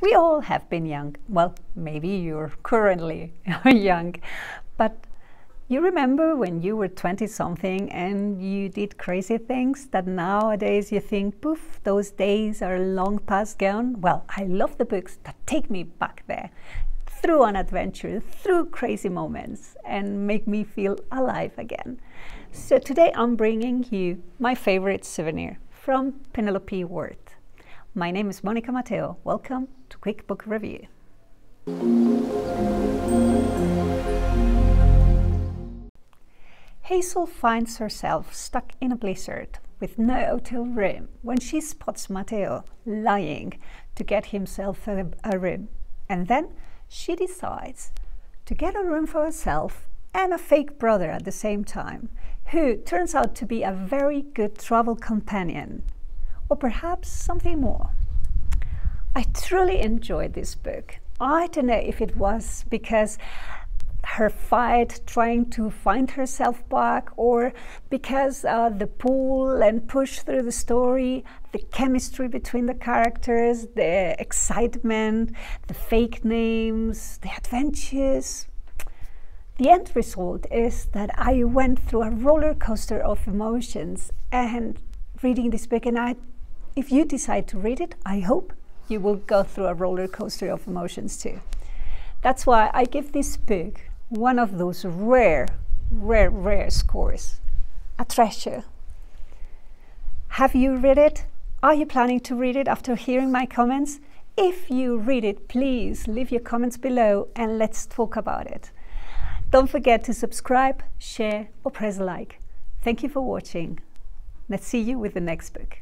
We all have been young. Well, maybe you're currently young, but you remember when you were 20 something and you did crazy things that nowadays you think, poof, those days are long past gone? Well, I love the books that take me back there through an adventure, through crazy moments, and make me feel alive again. So today I'm bringing you my favorite souvenir from Penelope Ward. My name is Monica Mateo. Welcome to Quick Book Review. Hazel finds herself stuck in a blizzard with no hotel room when she spots Mateo lying to get himself a, a room. And then she decides to get a room for herself and a fake brother at the same time, who turns out to be a very good travel companion, or perhaps something more. I truly enjoyed this book. I don't know if it was because her fight trying to find herself back or because uh, the pull and push through the story the chemistry between the characters the excitement the fake names the adventures the end result is that i went through a roller coaster of emotions and reading this book and i if you decide to read it i hope you will go through a roller coaster of emotions too that's why i give this book one of those rare, rare, rare scores. A treasure. Have you read it? Are you planning to read it after hearing my comments? If you read it, please leave your comments below and let's talk about it. Don't forget to subscribe, share, or press like. Thank you for watching. Let's see you with the next book.